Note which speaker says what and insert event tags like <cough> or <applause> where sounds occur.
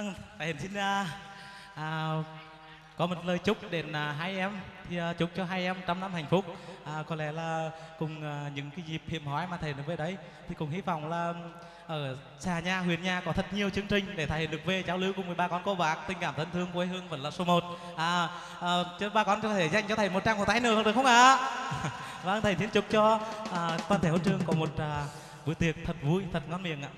Speaker 1: Vâng, thầy xin à, à, có một lời chúc đến à, hai em thì à, chúc cho hai em trăm năm hạnh phúc. À, có lẽ là cùng à, những cái dịp hiếm hoi mà thầy được về đấy thì cùng hy vọng là ở xà nhà huyện nhà có thật nhiều chương trình để thầy được về giao lưu cùng với ba con cô bác. Tình cảm thân thương quê hương vẫn là số 1 à, à chứ ba con có thể dành cho thầy một trang của tay nữa được không ạ? <laughs> Vâng thầy xin chúc cho à, toàn thể hội trường có một à, bữa tiệc thật vui thật ngon miệng ạ.